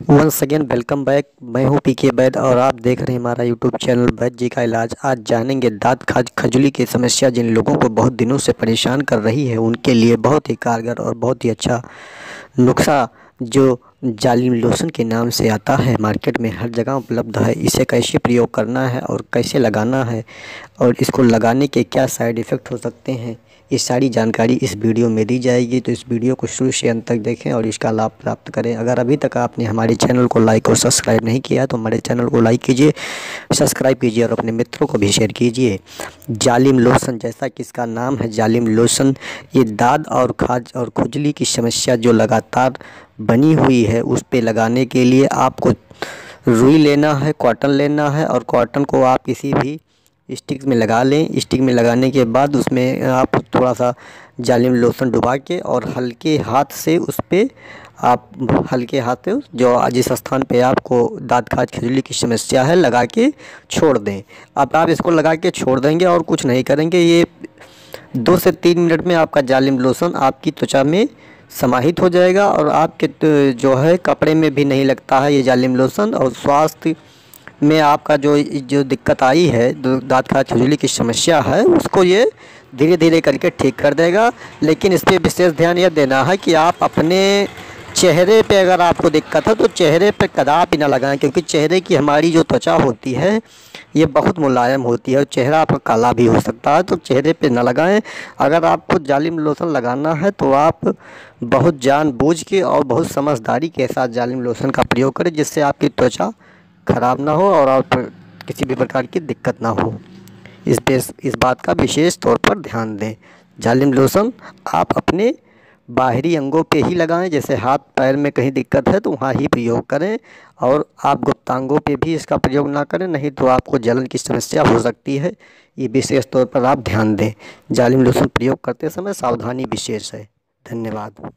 Once again welcome back मैं हूँ P के वैद और आप देख रहे हैं हमारा यूट्यूब चैनल वैद जी का इलाज। आज जानेंगे दांत खाज, खजुली की समस्या जिन लोगों को बहुत दिनों से परेशान कर रही है, उनके लिए बहुत ही कारगर और बहुत ही अच्छा नुस्खा जो जालिम लोशन के नाम से आता है। मार्केट में हर जगह उपलब्ध है। इसे कैसे प्रयोग करना है और कैसे लगाना है और इसको लगाने के क्या साइड इफ़ेक्ट हो सकते हैं, ये सारी जानकारी इस वीडियो में दी जाएगी। तो इस वीडियो को शुरू से अंत तक देखें और इसका लाभ प्राप्त करें। अगर अभी तक आपने हमारे चैनल को लाइक और सब्सक्राइब नहीं किया तो हमारे चैनल को लाइक कीजिए, सब्सक्राइब कीजिए और अपने मित्रों को भी शेयर कीजिए। जालिम लोशन जैसा कि इसका नाम है? जालिम लोशन ये दाद और खाज और खुजली की समस्या जो लगातार बनी हुई है, उस पर लगाने के लिए आपको रुई लेना है, कॉटन लेना है और कॉटन को आप किसी भी स्टिक में लगा लें। स्टिक में लगाने के बाद उसमें आप थोड़ा सा जालिम लोशन डुबा के और हल्के हाथ से उस पर आप हल्के हाथ से जो जिस स्थान पे आपको दाँत खाज खिजली की समस्या है, लगा के छोड़ दें। अब आप इसको लगा के छोड़ देंगे और कुछ नहीं करेंगे। ये दो से तीन मिनट में आपका जालिम लोशन आपकी त्वचा में समाहित हो जाएगा और आपके जो है कपड़े में भी नहीं लगता है ये जालिम लोशन और स्वास्थ्य में आपका जो जो दिक्कत आई है दाँत का खुजली की समस्या है, उसको ये धीरे धीरे करके ठीक कर देगा। लेकिन इस पर विशेष ध्यान यह देना है कि आप अपने चेहरे पे अगर आपको दिक्कत है तो चेहरे पे कदापि ना लगाएँ, क्योंकि चेहरे की हमारी जो त्वचा होती है, ये बहुत मुलायम होती है और चेहरा आपका काला भी हो सकता है तो चेहरे पे ना लगाएँ। अगर आपको जालिम लोशन लगाना है तो आप बहुत जानबूझ के और बहुत समझदारी के साथ जालिम लोशन का प्रयोग करें, जिससे आपकी त्वचा ख़राब ना हो और आप किसी भी प्रकार की दिक्कत ना हो। इस इस बात का विशेष तौर पर ध्यान दें। जालिम लोशन आप अपने बाहरी अंगों पे ही लगाएँ, जैसे हाथ पैर में कहीं दिक्कत है तो वहाँ ही प्रयोग करें और आप गुप्तांगों पे भी इसका प्रयोग ना करें, नहीं तो आपको जलन की समस्या हो सकती है। ये विशेष तौर पर आप ध्यान दें। जालिम लोशन प्रयोग करते समय सावधानी विशेष है। धन्यवाद।